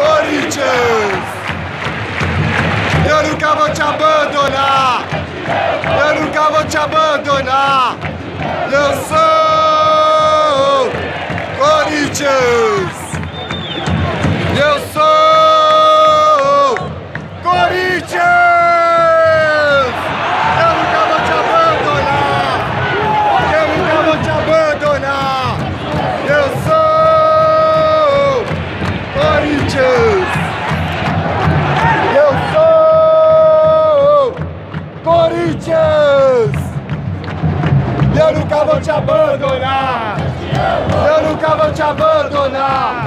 Corinthians! Eu nunca vou te abandonar! Eu nunca vou te abandonar! Eu sou Corinthians! Corinthians! Eu nunca vou te abandonar! Eu nunca vou te abandonar!